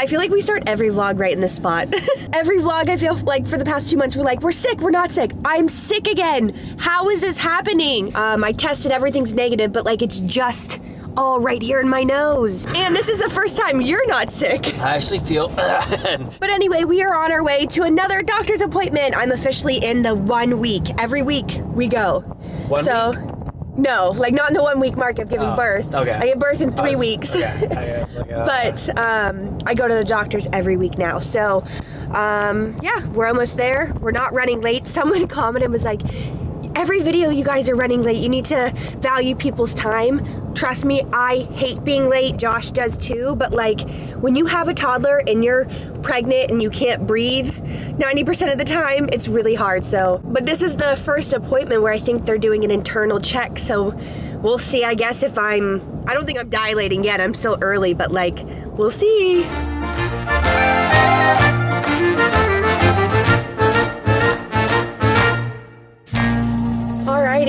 I feel like we start every vlog right in this spot. every vlog, I feel like for the past two months, we're like, we're sick, we're not sick. I'm sick again. How is this happening? Um, I tested, everything's negative, but like it's just all right here in my nose. And this is the first time you're not sick. I actually feel But anyway, we are on our way to another doctor's appointment. I'm officially in the one week. Every week we go. One so, no, like not in the one week mark of giving Oh, birth. okay. I give birth in three was- weeks. okay. I like, uh, but um, I go to the doctors every week now. So, um, yeah, we're almost there. We're not running late. Someone commented was like, every video you guys are running late. You need to value people's time. Trust me, I hate being late. Josh does too. But like, when you have a toddler and you're pregnant and you can't breathe, 90% of the time, it's really hard. So, but this is the first appointment where I think they're doing an internal check. So, we'll see. I guess if I'm, I don't think I'm dilating yet. I'm still early, but like, we'll see.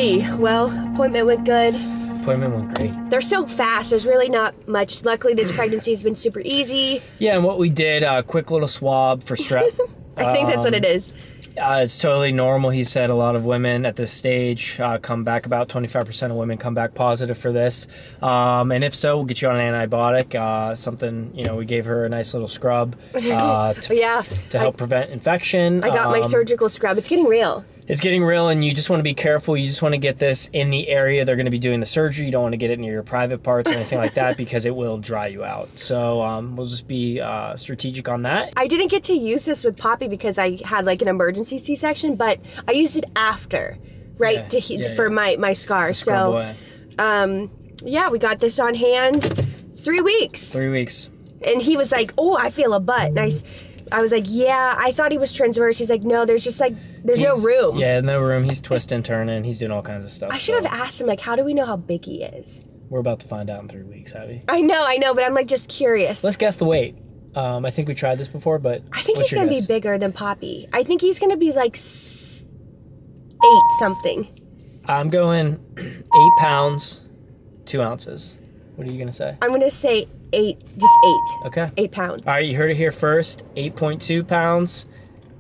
Alrighty, well, appointment went good. appointment went great. They're so fast, there's really not much. Luckily, this pregnancy has been super easy. Yeah, and what we did, a uh, quick little swab for strep. I think that's what Um, it is. Uh, it's totally normal. He said a lot of women at this stage uh, come back, about 25% of women come back positive for this. Um, and if so, we'll get you on an antibiotic. Uh, something, you know, we gave her a nice little scrub uh, to, Yeah, to help prevent infection. I got my Um, surgical scrub. It's getting real. It's getting real, and you just want to be careful. You just want to get this in the area they're going to be doing the surgery. You don't want to get it near your private parts or anything like that because it will dry you out. So um, we'll just be uh, strategic on that. I didn't get to use this with Poppy because I had like an emergency C-section, but I used it after, right, Yeah, to he- yeah, for yeah. my my scar. So, um, yeah, we got this on hand. Three weeks. Three weeks. and he was like, "Oh, I feel a butt." And I, was like, "Yeah, I thought he was transverse." He's like, "No, there's just like there's no room." Yeah, no room. He's twisting, turning. He's doing all kinds of stuff. I should so have asked him like, "How do we know how big he is?" We're about to find out in three weeks, Abbie. I know, I know, but I'm like just curious. Let's guess the weight. Um, I think we tried this before, but I think he's gonna guess? be bigger than Poppy. I think he's gonna be like eight something. I'm going eight pounds, two ounces. What are you gonna say? I'm gonna say eight, just eight, Okay. eight pound, All right, you heard it here first. Eight point two pounds.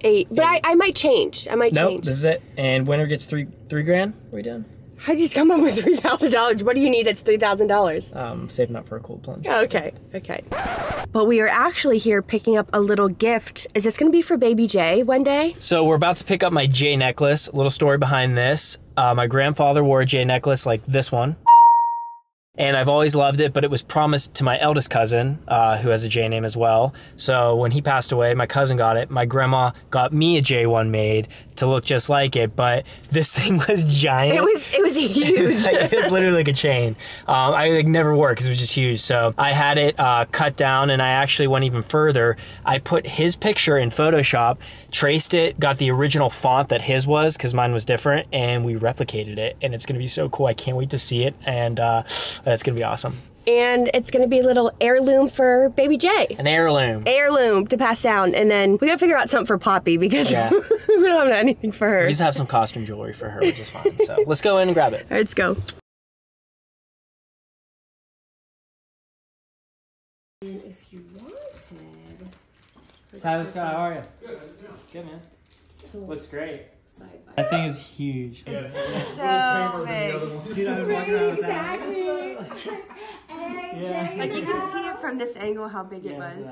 eight. But I, I might change. I might Nope, change. this is it. And winner gets three three grand. What are we doing? How did you come up with three thousand dollars? What do you need? That's three thousand dollars. Um, saving up for a cold plunge. Okay, okay. But we are actually here picking up a little gift. Is this gonna be for baby Jay one day? So we're about to pick up my J necklace. A little story behind this. Uh, my grandfather wore a J necklace like this one. And I've always loved it, but it was promised to my eldest cousin, uh, who has a J name as well. So when he passed away, my cousin got it. My grandma got me a J1 made to look just like it, but this thing was giant. It was it was it huge. was, like, it was literally like a chain. Um, I like never wore it because it was just huge. So I had it uh, cut down, and I actually went even further. I put his picture in Photoshop, traced it, got the original font that his was because mine was different, and we replicated it. And it's gonna be so cool. I can't wait to see it, and uh, that's gonna be awesome. and it's gonna be a little heirloom for baby Jay. An heirloom. Heirloom to pass down, and then we gotta figure out something for Poppy because Yeah. we don't have anything for her. We just have some costume jewelry for her, which is fine. So let's go in and grab it. All right, let's go. If you wanted. Tyler Scott, how are you? Good, good man. What's great? That thing is huge. It's So big. Dude, I was walking around with that. Like you can see it from this angle how big it was.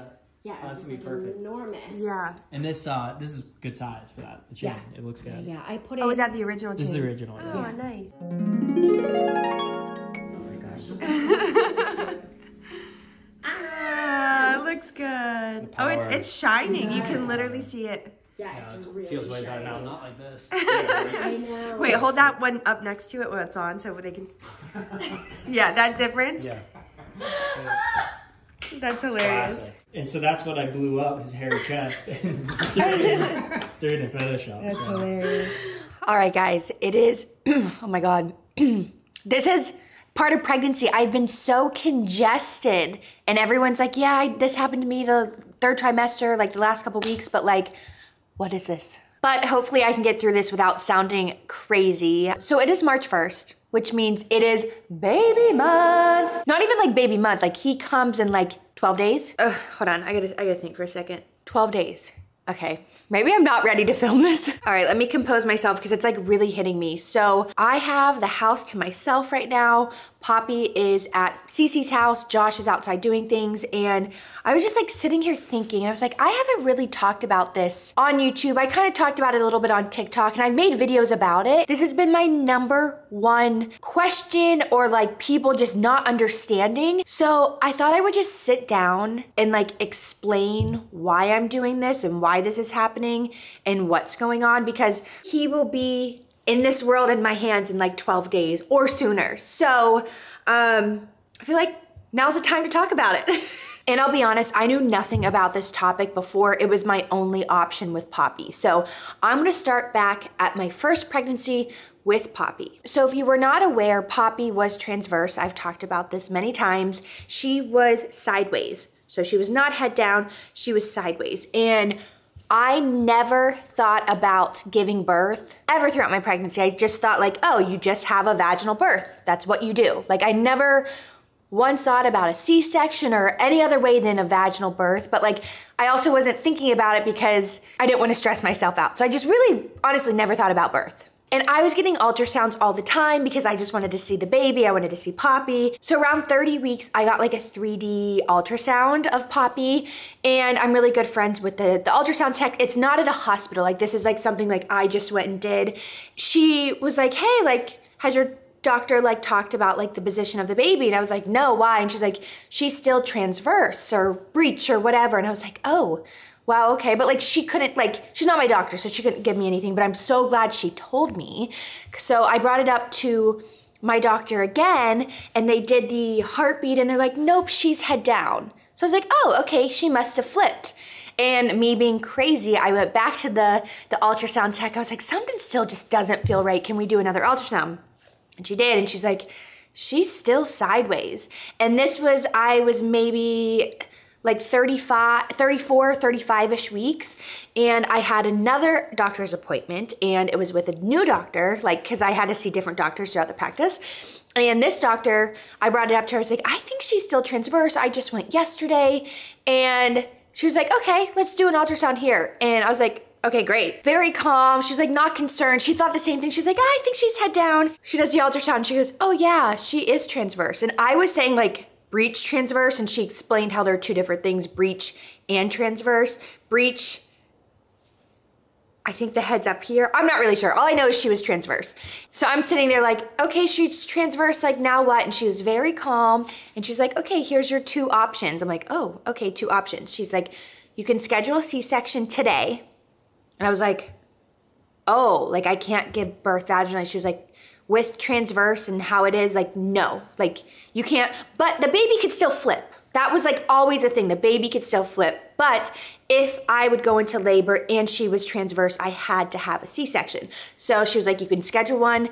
Yeah, Oh, it that's gonna be perfect. enormous. Yeah. And this uh this is good size for that. The chain. Yeah. It looks good. Yeah, I put it. Oh, is that the original? This is the original. Oh, yeah. nice. Oh my gosh. good. Oh, it's it's shining. You can literally see it. Yeah, Yeah, it's it really feels way better now. Not like this. I know. Wait, hold that one up next to it when it's on so they can. Yeah, that difference. yeah. That's hilarious. Classic. And so that's what I blew up his hairy chest and threw it in, threw it Photoshop. so. hilarious. All right, guys, it is. oh my God. this is part of pregnancy. I've been so congested, and everyone's like, yeah, I, this happened to me the third trimester, like the last couple weeks, but like, what is this? But hopefully, I can get through this without sounding crazy. So it is March 1st, which means it is baby month. Not even like baby month, like he comes in like 12 days? Ugh, hold on, I gotta, I gotta think for a second. 12 days. Okay, maybe I'm not ready to film this. All right, let me compose myself because it's like really hitting me. So I have the house to myself right now. Poppy is at Cece's house. Josh is outside doing things. And I was just like sitting here thinking, And I was like, I haven't really talked about this on YouTube. I kind of talked about it a little bit on TikTok and I've made videos about it. This has been my number one question or like people just not understanding. So I thought I would just sit down and like explain why I'm doing this and why this is happening and what's going on because he will be in this world in my hands in like 12 days or sooner. So um, I feel like now's the time to talk about it. and I'll be honest, I knew nothing about this topic before. It was my only option with Poppy. So I'm gonna start back at my first pregnancy with Poppy. So if you were not aware, Poppy was transverse. I've talked about this many times. She was sideways. So she was not head down, she was sideways. And I never thought about giving birth ever throughout my pregnancy. I just thought like, oh, you just have a vaginal birth. That's what you do. Like I never once thought about a C-section or any other way than a vaginal birth, but like I also wasn't thinking about it because I didn't want to stress myself out. So I just really honestly never thought about birth. And I was getting ultrasounds all the time because I just wanted to see the baby. I wanted to see Poppy. So around 30 weeks, I got like a 3D ultrasound of Poppy. And I'm really good friends with the, the ultrasound tech. It's not at a hospital. Like this is like something like I just went and did. She was like, hey, like, has your doctor like talked about like the position of the baby and I was like no why and she's like she's still transverse or breech or whatever and I was like oh wow, okay. But like she couldn't, like, she's not my doctor, so she couldn't give me anything. But I'm so glad she told me. So I brought it up to my doctor again, and they did the heartbeat, and they're like, nope, she's head down. So I was like, oh, okay, she must have flipped. And me being crazy, I went back to the, the ultrasound tech. I was like, something still just doesn't feel right. Can we do another ultrasound? And she did, and she's like, she's still sideways. And this was, I was maybe like 35 34 35ish weeks and i had another doctor's appointment and it was with a new doctor like because i had to see different doctors throughout the practice and this doctor i brought it up to her i was like i think she's still transverse i just went yesterday and she was like okay let's do an ultrasound here and i was like Okay, great. Very calm. She's like not concerned. She thought the same thing. She's like, I think she's head down. She does the ultrasound. She goes, Oh, yeah, she is transverse. And I was saying, like, breech transverse, and she explained how there are two different things breech and transverse. Breech, I think the head's up here. I'm not really sure. All I know is she was transverse. So I'm sitting there like, okay, she's transverse, like now what? And she was very calm. And she's like, okay, here's your two options. I'm like, oh, okay, two options. She's like, you can schedule a C-section today. And I was like, oh, like I can't give birth vaginally. She was like, with transverse and how it is, like, no, like you can't, but the baby could still flip. That was like always a thing. The baby could still flip. But if I would go into labor and she was transverse, I had to have a C section. So she was like, you can schedule one,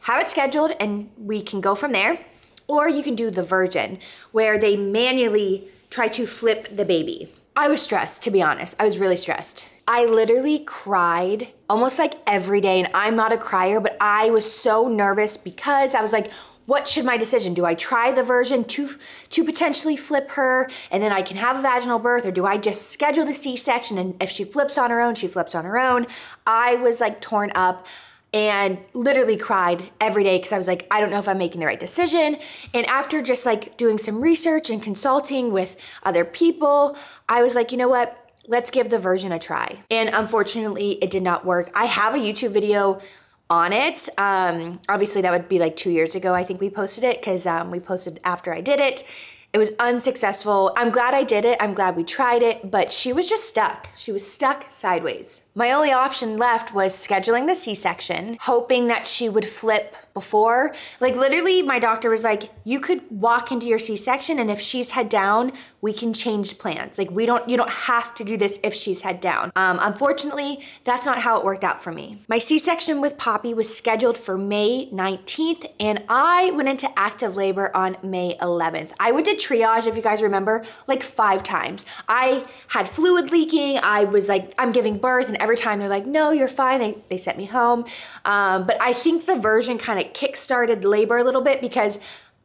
have it scheduled, and we can go from there. Or you can do the version, where they manually try to flip the baby. I was stressed, to be honest. I was really stressed. I literally cried almost like every day, and I'm not a crier, but I was so nervous because I was like, what should my decision? Do I try the version to to potentially flip her and then I can have a vaginal birth or do I just schedule the C-section and if she flips on her own, she flips on her own. I was like torn up and literally cried every day because I was like, I don't know if I'm making the right decision. And after just like doing some research and consulting with other people, I was like, you know what? Let's give the version a try. And unfortunately, it did not work. I have a YouTube video on it. Um, obviously, that would be like two years ago, I think we posted it because um, we posted after I did it. It was unsuccessful. I'm glad I did it. I'm glad we tried it, but she was just stuck. She was stuck sideways. My only option left was scheduling the C-section, hoping that she would flip before. Like literally my doctor was like, you could walk into your C-section and if she's head down, we can change plans. Like we don't, you don't have to do this if she's head down. Um, unfortunately, that's not how it worked out for me. My C-section with Poppy was scheduled for May 19th and I went into active labor on May 11th. I went to triage, if you guys remember, like five times. I had fluid leaking. I was like, I'm giving birth and every time they're like, no, you're fine. They, they sent me home. Um, but I think the version kind of kick-started labor a little bit because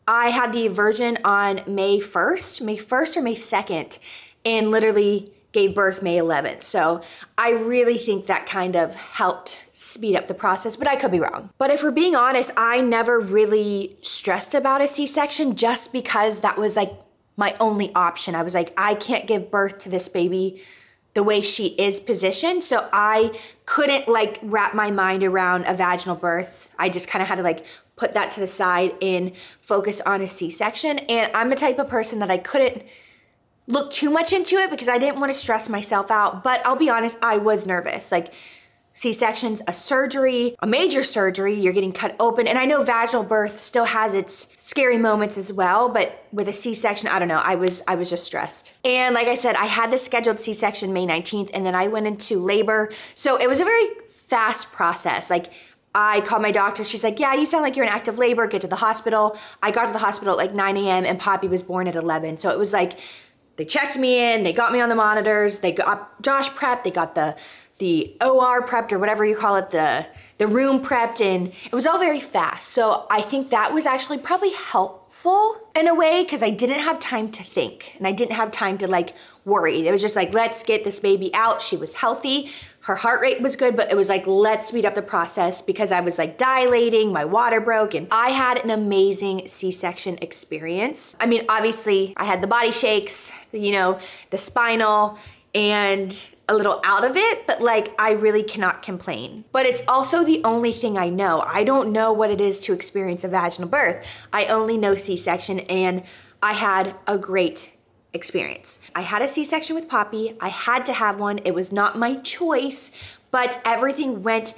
I had the version on May 1st, May 1st or May 2nd, and literally gave birth May 11th. So I really think that kind of helped speed up the process, but I could be wrong. But if we're being honest, I never really stressed about a C section just because that was like my only option. I was like, I can't give birth to this baby the way she is positioned. So I couldn't like wrap my mind around a vaginal birth. I just kind of had to like put that to the side and focus on a C section. And I'm the type of person that I couldn't look too much into it because I didn't want to stress myself out. But I'll be honest, I was nervous. Like, C-section's a surgery, a major surgery, you're getting cut open. And I know vaginal birth still has its scary moments as well, but with a C-section, I don't know, I was I was just stressed. And like I said, I had the scheduled C-section May 19th and then I went into labor. So it was a very fast process. Like I called my doctor. She's like, Yeah, you sound like you're in active labor. Get to the hospital. I got to the hospital at like 9 a.m. and Poppy was born at 11. So it was like they checked me in, they got me on the monitors, they got Josh prepped, they got the the OR prepped or whatever you call it, the the room prepped, and it was all very fast. So I think that was actually probably helpful in a way because I didn't have time to think and I didn't have time to like worry. It was just like, let's get this baby out. She was healthy. Her heart rate was good, but it was like, let's speed up the process because I was like dilating, my water broke, and I had an amazing C section experience. I mean, obviously, I had the body shakes, you know, the spinal, and a little out of it, but like I really cannot complain. But it's also the only thing I know. I don't know what it is to experience a vaginal birth. I only know C section, and I had a great experience. I had a C section with Poppy. I had to have one. It was not my choice, but everything went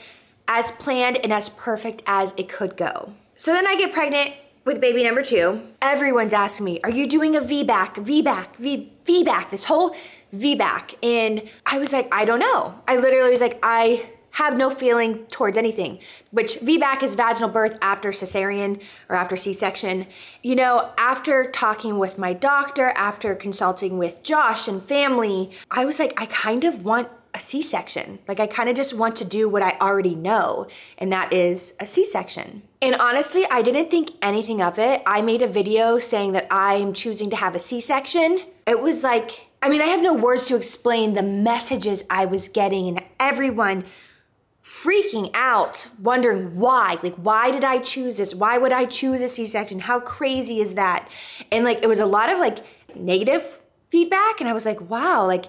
as planned and as perfect as it could go. So then I get pregnant with baby number two. Everyone's asking me, Are you doing a VBAC, VBAC, V, VBAC, this whole VBAC? And I was like, I don't know. I literally was like, I have no feeling towards anything, which VBAC is vaginal birth after cesarean or after C section. You know, after talking with my doctor, after consulting with Josh and family, I was like, I kind of want a C section. Like, I kind of just want to do what I already know, and that is a C section. And honestly, I didn't think anything of it. I made a video saying that I'm choosing to have a C section. It was like, I mean, I have no words to explain the messages I was getting, and everyone freaking out, wondering why. Like, why did I choose this? Why would I choose a C section? How crazy is that? And like, it was a lot of like negative feedback. And I was like, wow, like,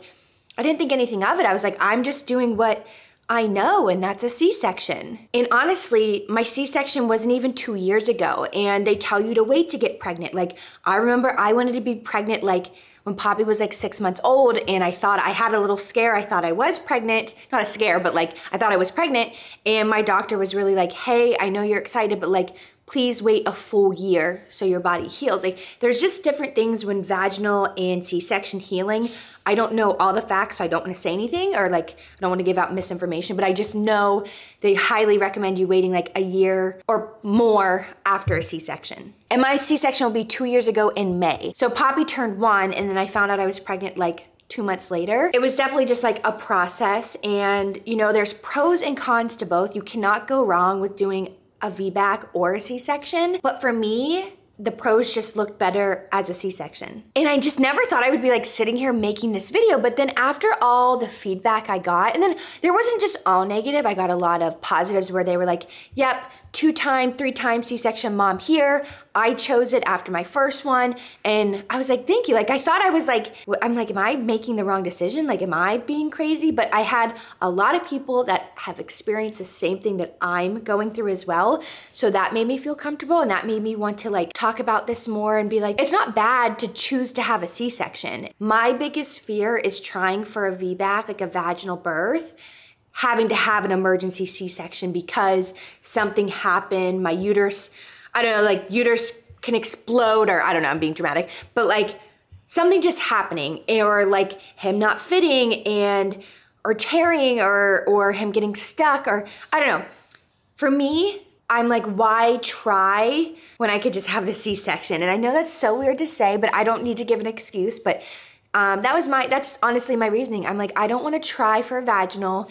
I didn't think anything of it. I was like, I'm just doing what I know, and that's a C section. And honestly, my C section wasn't even two years ago, and they tell you to wait to get pregnant. Like, I remember I wanted to be pregnant like when Poppy was like six months old and I thought I had a little scare. I thought I was pregnant. Not a scare, but like I thought I was pregnant. And my doctor was really like, hey, I know you're excited, but like, please wait a full year so your body heals. Like, there's just different things when vaginal and C section healing. I don't know all the facts, so I don't want to say anything or like I don't want to give out misinformation, but I just know they highly recommend you waiting like a year or more after a C section. And my C section will be two years ago in May. So Poppy turned one, and then I found out I was pregnant like two months later. It was definitely just like a process, and you know, there's pros and cons to both. You cannot go wrong with doing a VBAC or a C section, but for me, the pros just looked better as a C-section. And I just never thought I would be like sitting here making this video, but then after all the feedback I got, and then there wasn't just all negative, I got a lot of positives where they were like, yep, two time, three time C-section mom here. I chose it after my first one. And I was like, thank you. Like, I thought I was like, I'm like, am I making the wrong decision? Like, am I being crazy? But I had a lot of people that have experienced the same thing that I'm going through as well. So that made me feel comfortable and that made me want to like talk about this more and be like, it's not bad to choose to have a C-section. My biggest fear is trying for a VBAC, like a vaginal birth having to have an emergency C-section because something happened, my uterus, I don't know, like uterus can explode or I don't know, I'm being dramatic, but like something just happening or like him not fitting and or tearing or or him getting stuck or I don't know. For me, I'm like, why try when I could just have the C-section? And I know that's so weird to say, but I don't need to give an excuse. But um, that was my, that's honestly my reasoning. I'm like, I don't want to try for a vaginal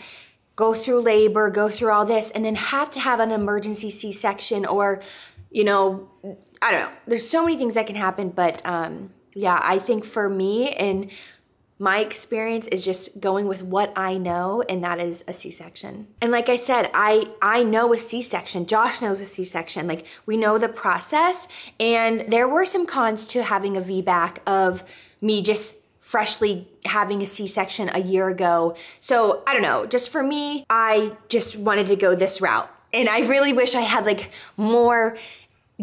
go through labor, go through all this, and then have to have an emergency C section or, you know, I don't know. There's so many things that can happen, but um, yeah, I think for me and my experience is just going with what I know, and that is a C-section. And like I said, I I know a C-section. Josh knows a C-section. Like we know the process, and there were some cons to having a VBAC of me just freshly having a C-section a year ago. So I don't know. Just for me, I just wanted to go this route, and I really wish I had like more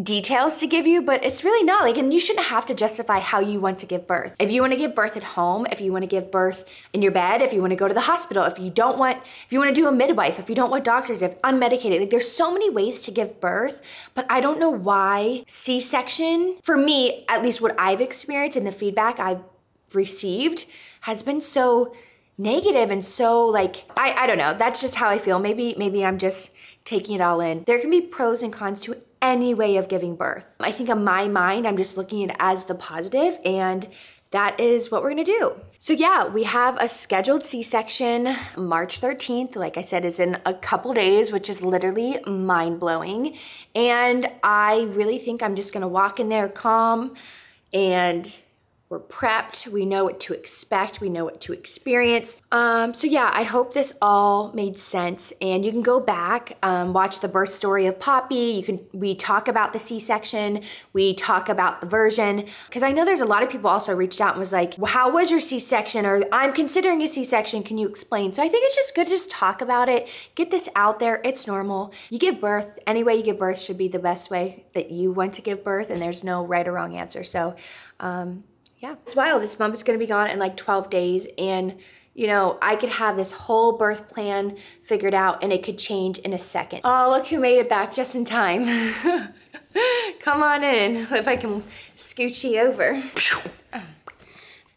details to give you, but it's really not. Like, and you shouldn't have to justify how you want to give birth. If you want to give birth at home, if you want to give birth in your bed, if you want to go to the hospital, if you don't want, if you want to do a midwife, if you don't want doctors, if unmedicated, like there's so many ways to give birth, but I don't know why C-section, for me, at least what I've experienced and the feedback I've received has been so negative and so like I, I don't know. That's just how i feel. Maybe maybe i'm just taking it all in. There can be pros and cons to any way of giving birth i think in my mind i'm just looking at it as the positive and that is what we're gonna do. So yeah, we have a scheduled C-section March 13th, like I said, is in a couple days, which is literally mind-blowing. And I really think I'm just gonna walk in there calm and we're prepped, we know what to expect, we know what to experience. Um, so yeah, I hope this all made sense and you can go back, um, watch the birth story of Poppy. You can, we talk about the C-section, we talk about the version, because I know there's a lot of people also reached out and was like, well, how was your C-section? Or I'm considering a C-section, can you explain? So I think it's just good to just talk about it, get this out there, it's normal. You give birth, any way you give birth should be the best way that you want to give birth and there's no right or wrong answer. So um, yeah, it's wild. This month is gonna be gone in like 12 days and you know, I could have this whole birth plan figured out and it could change in a second. Oh, look who made it back just in time. Come on in, if I can scooch you over.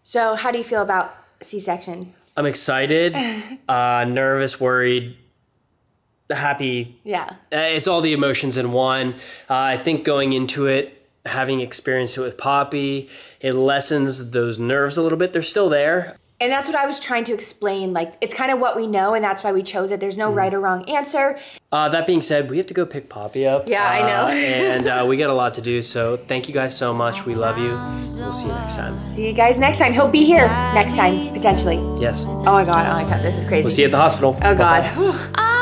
so how do you feel about C-section? I'm excited, uh, nervous, worried, happy. Yeah. Uh, It's all the emotions in one. Uh, I think going into it, having experienced it with Poppy, it lessens those nerves a little bit. They're still there. And that's what I was trying to explain. Like, it's kind of what we know, and that's why we chose it. There's no right or wrong answer. Uh, that being said, we have to go pick Poppy up. Yeah, I know. Uh, and uh, we got a lot to do. So thank you guys so much. We love you. We'll see you next time. See you guys next time. He'll be here next time, potentially. Yes. Oh my god, oh my god, this is crazy. We'll see you at the hospital. Oh god.